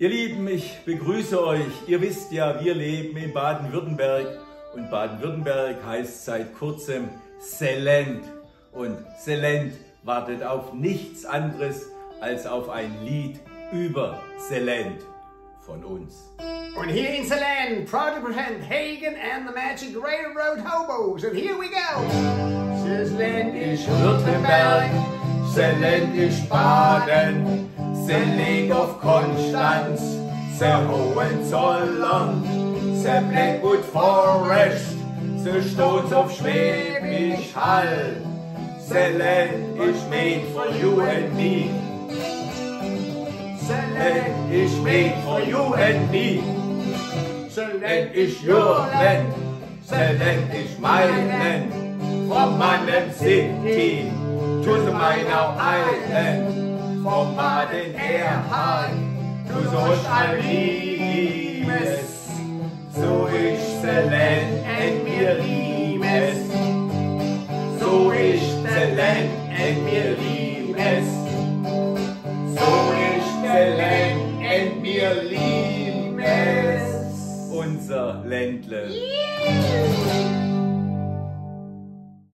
Ihr Lieben, ich begrüße euch. Ihr wisst ja, wir leben in Baden-Württemberg und Baden-Württemberg heißt seit kurzem Selent. Und Selent wartet auf nichts anderes als auf ein Lied über Selent von uns. Und hier in Selent, proud to present Hagen and the Magic Railroad Hobos. And here we go. Selent ist Württemberg, Selent ist Baden, Se leg auf Konstanz, se Hohenzollern, se Blackwood Forest, se Stones auf Schwäbisch Hall. Se land is made for you and me. Se land is made for you and me. Se land is your land, se land is my land. From Mannheim City to the Mainau Island. Vom Baden Erhard, du sollst ein Liebes, so ist der Land en mir Liebes, so ist der Land en mir Liebes, so ist der Land en mir Liebes, unser Ländle. Yeah.